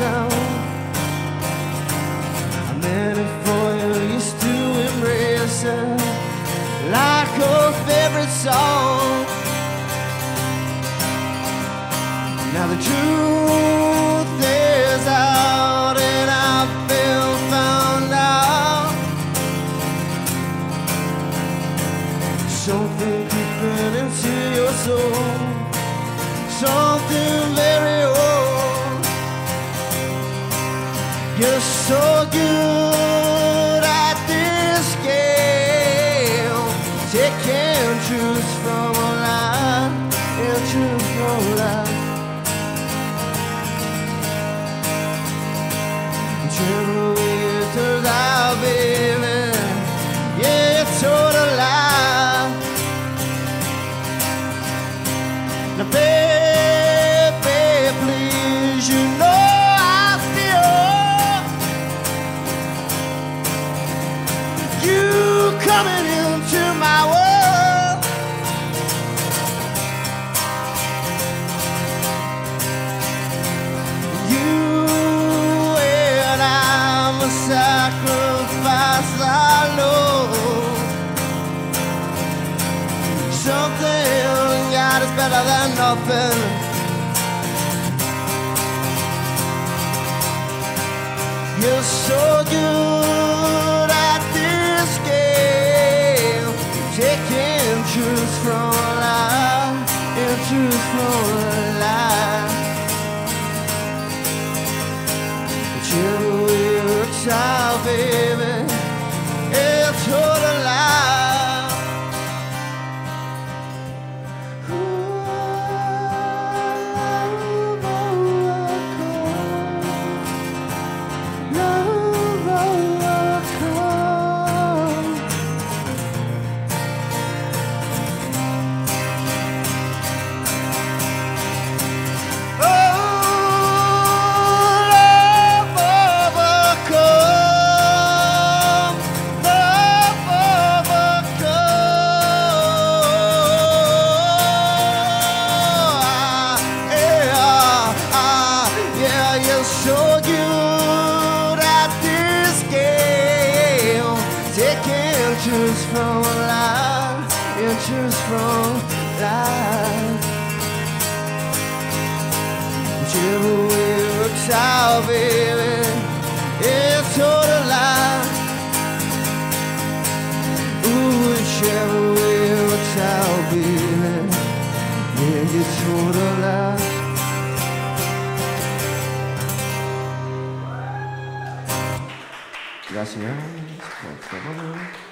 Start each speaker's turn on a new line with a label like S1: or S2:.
S1: sound. I meant it for you, used to embrace it like a favorite song. Now the truth is out and I've been found out. Something creeping into your soul. Something very so good coming into my world. You and I'm a sacrifice, I know. Something God is better than nothing. You're so good truth from a lie and truth from a lie. Whichever way works out, truth from a lie, and from lies. Whichever way it works out, baby, it's total lie. Ooh, whichever way it works out, baby, yeah, it's total lie. Gracias por favor.